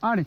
Hadi.